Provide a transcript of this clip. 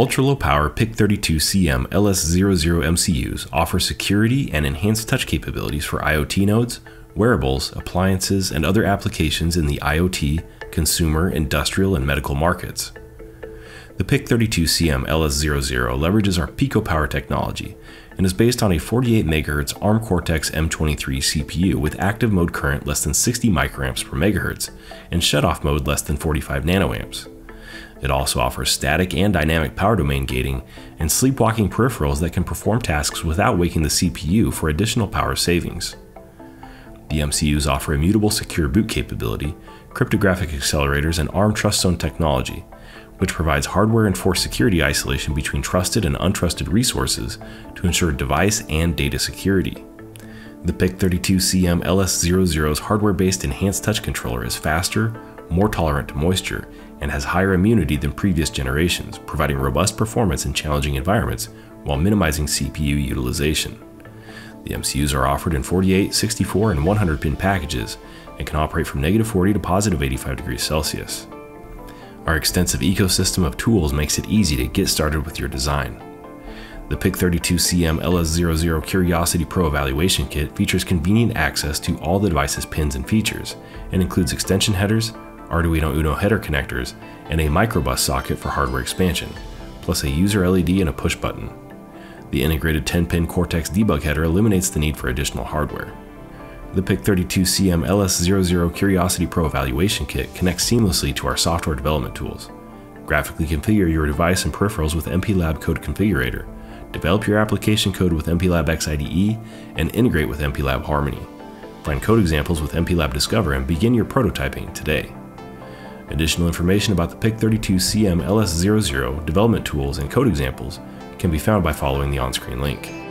Ultra-low power PIC32CM LS00 MCUs offer security and enhanced touch capabilities for IoT nodes, wearables, appliances, and other applications in the IoT, consumer, industrial, and medical markets. The PIC32CM LS00 leverages our picoPower technology and is based on a 48 MHz ARM Cortex M23 CPU with active mode current less than 60 microamps per megahertz and shutoff mode less than 45 nanoamps. It also offers static and dynamic power domain gating and sleepwalking peripherals that can perform tasks without waking the CPU for additional power savings. The MCUs offer immutable secure boot capability, cryptographic accelerators, and ARM TrustZone technology, which provides hardware enforced security isolation between trusted and untrusted resources to ensure device and data security. The PIC32CM LS00's hardware based enhanced touch controller is faster, more tolerant to moisture, and has higher immunity than previous generations, providing robust performance in challenging environments while minimizing CPU utilization. The MCUs are offered in 48, 64, and 100 pin packages and can operate from negative 40 to positive 85 degrees Celsius. Our extensive ecosystem of tools makes it easy to get started with your design. The PIC32CM LS00 Curiosity Pro Evaluation Kit features convenient access to all the device's pins and features and includes extension headers, Arduino Uno header connectors, and a microBUS socket for hardware expansion, plus a user LED and a push button. The integrated 10-pin Cortex debug header eliminates the need for additional hardware. The PIC32CM LS00 Curiosity Pro Evaluation Kit connects seamlessly to our software development tools. Graphically configure your device and peripherals with MPLAB Code Configurator, develop your application code with MPLAB X IDE, and integrate with MPLAB Harmony. Find code examples with MPLAB Discover and begin your prototyping today. Additional information about the PIC32CM LS00 development tools and code examples can be found by following the on-screen link.